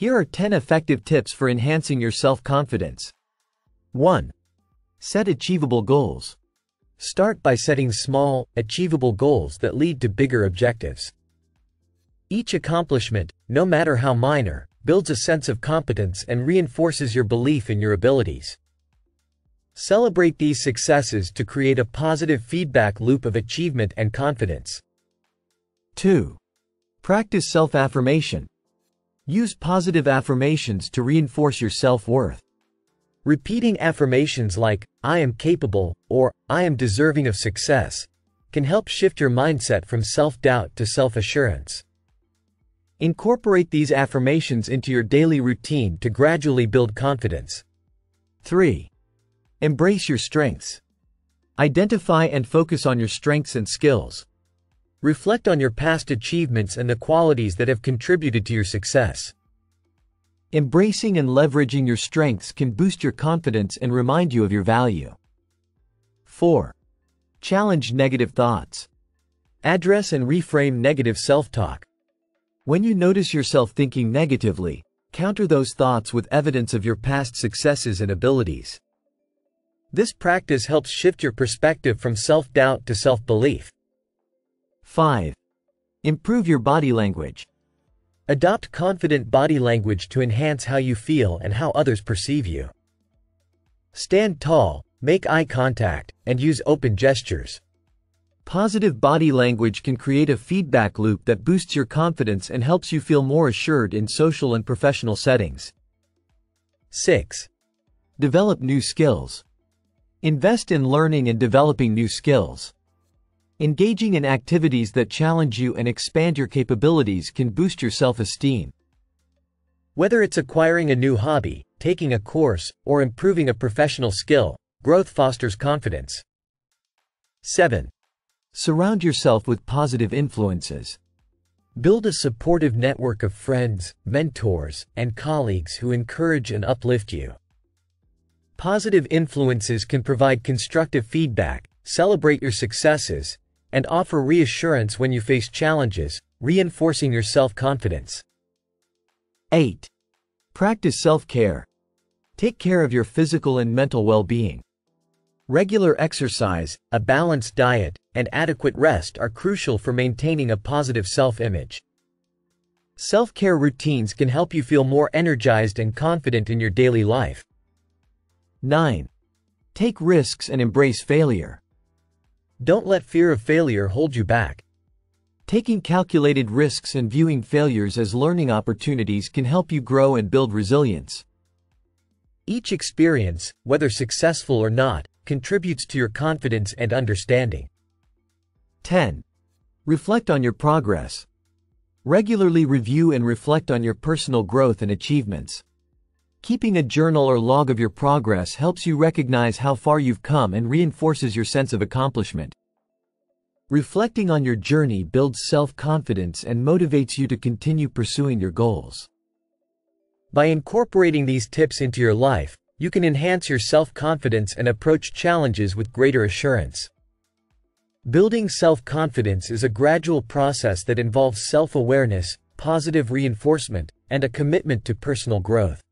Here are 10 effective tips for enhancing your self-confidence. 1. Set achievable goals. Start by setting small, achievable goals that lead to bigger objectives. Each accomplishment, no matter how minor, builds a sense of competence and reinforces your belief in your abilities. Celebrate these successes to create a positive feedback loop of achievement and confidence. 2. Practice self-affirmation. Use positive affirmations to reinforce your self-worth. Repeating affirmations like, I am capable, or I am deserving of success, can help shift your mindset from self-doubt to self-assurance. Incorporate these affirmations into your daily routine to gradually build confidence. 3. Embrace your strengths. Identify and focus on your strengths and skills. Reflect on your past achievements and the qualities that have contributed to your success. Embracing and leveraging your strengths can boost your confidence and remind you of your value. 4. Challenge negative thoughts. Address and reframe negative self-talk. When you notice yourself thinking negatively, counter those thoughts with evidence of your past successes and abilities. This practice helps shift your perspective from self-doubt to self-belief. 5. Improve your body language. Adopt confident body language to enhance how you feel and how others perceive you. Stand tall, make eye contact, and use open gestures. Positive body language can create a feedback loop that boosts your confidence and helps you feel more assured in social and professional settings. 6. Develop new skills. Invest in learning and developing new skills. Engaging in activities that challenge you and expand your capabilities can boost your self-esteem. Whether it's acquiring a new hobby, taking a course, or improving a professional skill, growth fosters confidence. 7. Surround yourself with positive influences. Build a supportive network of friends, mentors, and colleagues who encourage and uplift you. Positive influences can provide constructive feedback, celebrate your successes, and offer reassurance when you face challenges, reinforcing your self-confidence. 8. Practice self-care. Take care of your physical and mental well-being. Regular exercise, a balanced diet, and adequate rest are crucial for maintaining a positive self-image. Self-care routines can help you feel more energized and confident in your daily life. 9. Take risks and embrace failure. Don't let fear of failure hold you back. Taking calculated risks and viewing failures as learning opportunities can help you grow and build resilience. Each experience, whether successful or not, contributes to your confidence and understanding. 10. Reflect on your progress. Regularly review and reflect on your personal growth and achievements. Keeping a journal or log of your progress helps you recognize how far you've come and reinforces your sense of accomplishment. Reflecting on your journey builds self-confidence and motivates you to continue pursuing your goals. By incorporating these tips into your life, you can enhance your self-confidence and approach challenges with greater assurance. Building self-confidence is a gradual process that involves self-awareness, positive reinforcement, and a commitment to personal growth.